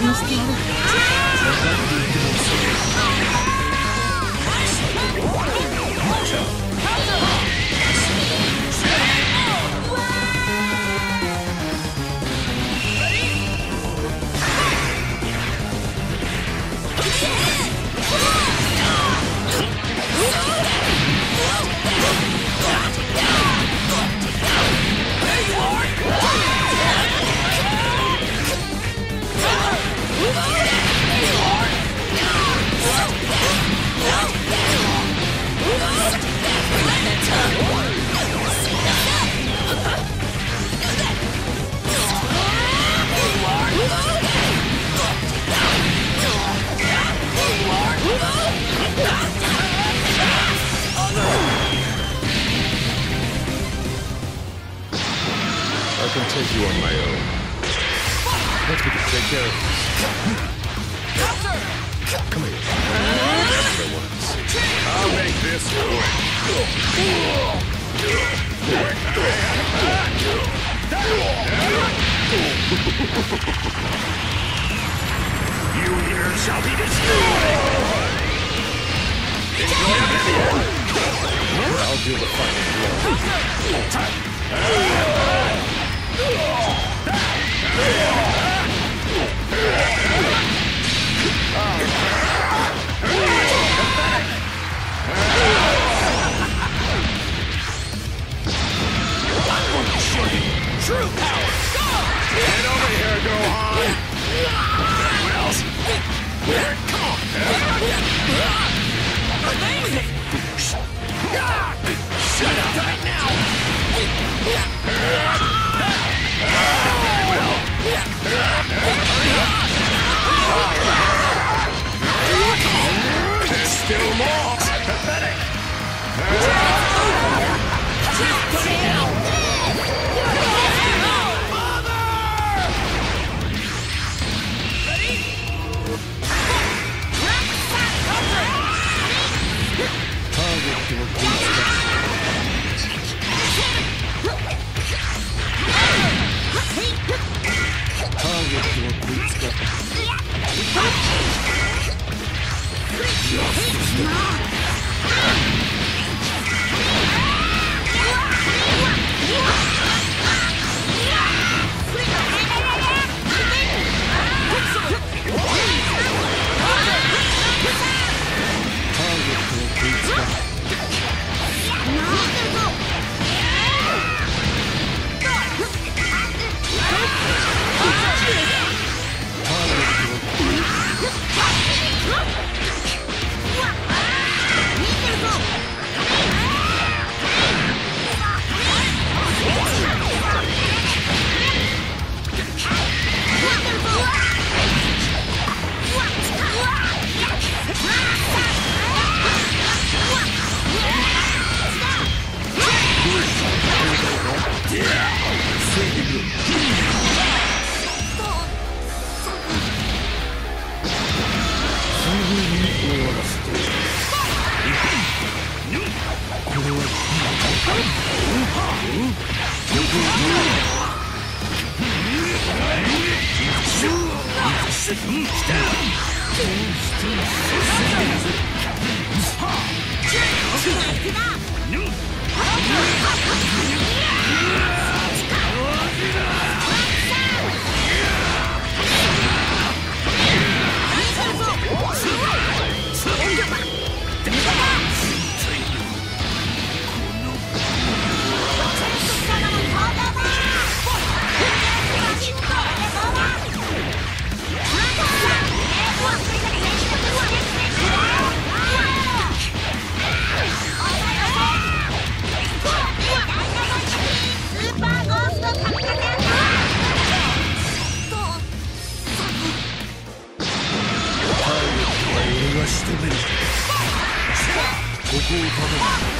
にしてやるって on my own. Let's begin. Take care of this. Come here. I wanted to see. I'll make this quick. you here shall be destroyed. I'll do the final blow. Yeah! きたここを叩く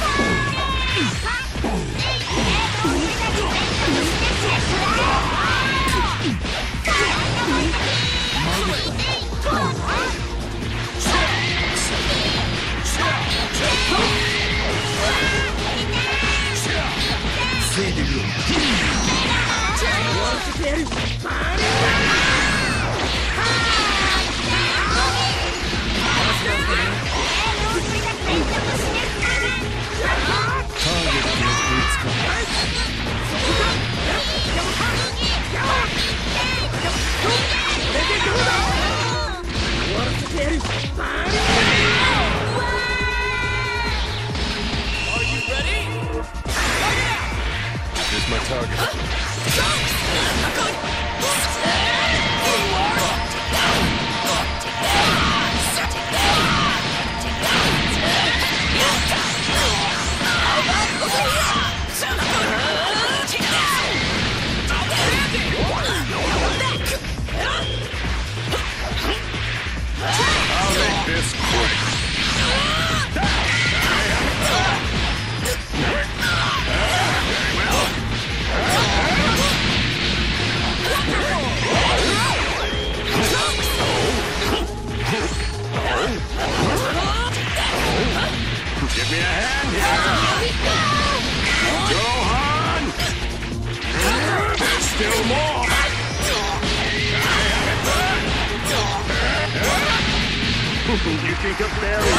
you think of Barry?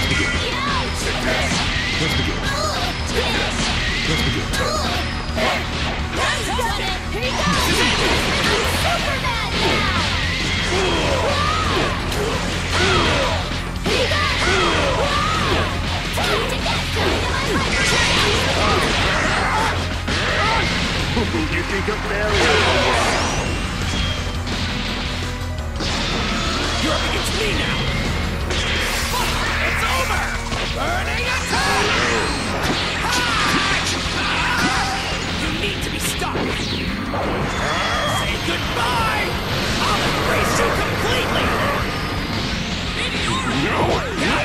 Let's begin. Let's begin. Let's begin. You're up against me now! Burning attack! You need to be stopped. Say goodbye! I'll erase you completely! No!